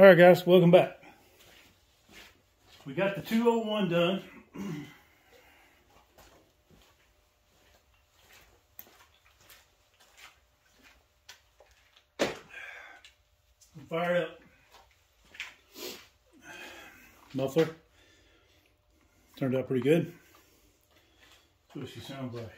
All right, guys, welcome back. We got the 201 done. Fire fired up. Muffler. Turned out pretty good. That's what she sounds like.